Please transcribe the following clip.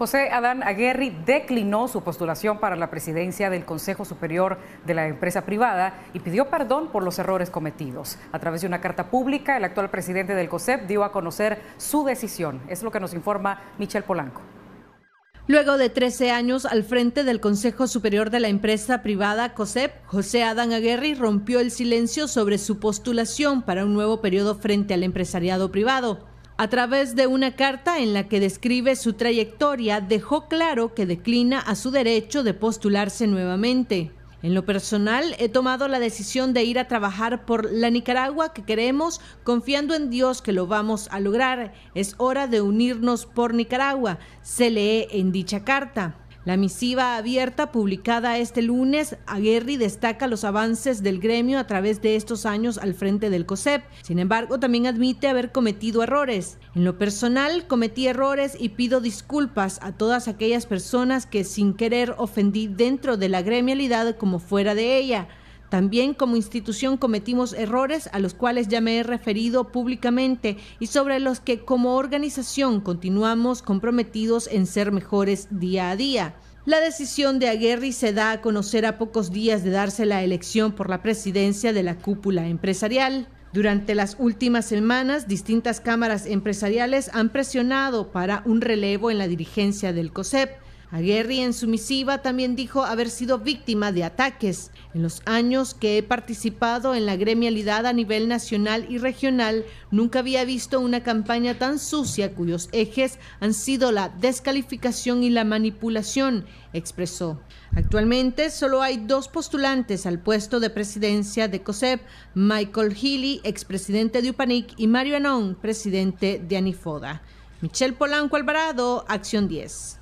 José Adán Aguerri declinó su postulación para la presidencia del Consejo Superior de la empresa privada y pidió perdón por los errores cometidos. A través de una carta pública, el actual presidente del COSEP dio a conocer su decisión. Es lo que nos informa Michelle Polanco. Luego de 13 años al frente del Consejo Superior de la empresa privada COSEP, José Adán Aguerri rompió el silencio sobre su postulación para un nuevo periodo frente al empresariado privado. A través de una carta en la que describe su trayectoria, dejó claro que declina a su derecho de postularse nuevamente. En lo personal, he tomado la decisión de ir a trabajar por la Nicaragua que queremos, confiando en Dios que lo vamos a lograr. Es hora de unirnos por Nicaragua, se lee en dicha carta. La misiva abierta publicada este lunes, Aguerri destaca los avances del gremio a través de estos años al frente del COSEP. Sin embargo, también admite haber cometido errores. En lo personal, cometí errores y pido disculpas a todas aquellas personas que sin querer ofendí dentro de la gremialidad como fuera de ella. También como institución cometimos errores a los cuales ya me he referido públicamente y sobre los que como organización continuamos comprometidos en ser mejores día a día. La decisión de Aguerri se da a conocer a pocos días de darse la elección por la presidencia de la cúpula empresarial. Durante las últimas semanas, distintas cámaras empresariales han presionado para un relevo en la dirigencia del COSEP. Aguerri en su misiva también dijo haber sido víctima de ataques. En los años que he participado en la gremialidad a nivel nacional y regional, nunca había visto una campaña tan sucia cuyos ejes han sido la descalificación y la manipulación, expresó. Actualmente solo hay dos postulantes al puesto de presidencia de COSEP, Michael Healy, expresidente de UPANIC, y Mario Anón, presidente de ANIFODA. Michelle Polanco Alvarado, Acción 10.